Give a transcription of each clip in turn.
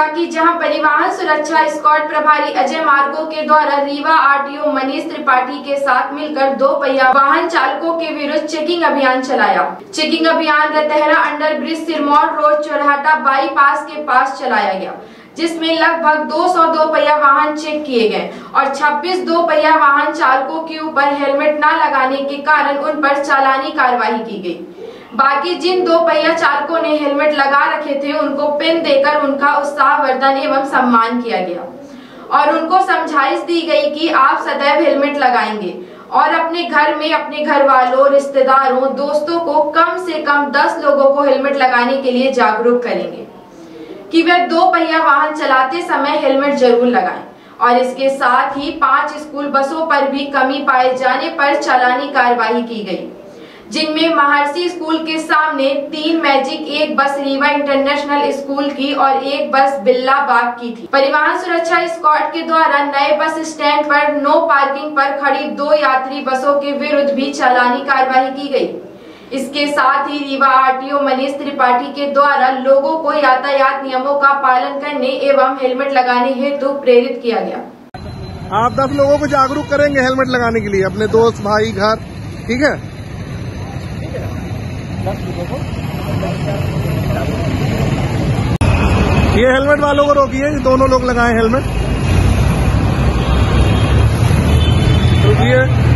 रीवा की जहाँ परिवहन सुरक्षा स्क्वाड प्रभारी अजय मार्गो के द्वारा रीवा आरटीओ मनीष त्रिपाठी के साथ मिलकर दो पहिया वाहन चालकों के विरुद्ध चेकिंग अभियान चलाया। चेकिंग अभियान Ratahara under bridge Sirmaur road Chorhata bypass के पास चलाया गया, जिसमें लगभग 200 दो पहिया वाहन चेक किए गए और 26 दो पहिया वाहन चालकों के ऊपर हेलमेट न लगाने के कारण उन पर चालानी कार्रवाई की गई। बाकी जिन दो पहिया चालकों ने हेलमेट लगा रखे थे, उनको पिन देकर उनका उत्साहवर्धन एवं सम्मान किया गया। और उनको समझाइश दी गई कि आप सदैव हेलमेट लगाएँगे और अपने घर में अपने घर वालों रिश्तेदारों, दोस्तों को कम से कम 10 लोगों को हेलमेट लगाने के लिए जागरूक करेंगे कि वे दो पहिया वाहन चलाते समय हेलमेट ज़रूर लगाएँ और इसके साथ ही पाँच स्कूल बसों पर भी कमी पाए जाने पर चालानी कार्रवाई की गई। जिनमें महर्षि स्कूल के सामने तीन मैजिक, एक बस रीवा इंटरनेशनल स्कूल की और एक बस बिल्ला बाग की थी। परिवहन सुरक्षा स्क्वाड के द्वारा नए बस स्टैंड पर नो पार्किंग पर खड़ी दो यात्री बसों के विरुद्ध भी चालानी कार्रवाई की गई। इसके साथ ही रीवा आरटीओ मनीष त्रिपाठी के द्वारा लोगों को यातायात नियमों का पालन करने एवं हेलमेट लगाने हेतु प्रेरित किया गया। आप दस लोगों को जागरूक करेंगे हेलमेट लगाने के लिए, अपने दोस्त, भाई, घर, ठीक है? ये हेलमेट वालों को रोकिए ये दोनों लोग लगाए हेलमेट। रोकिए।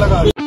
लगा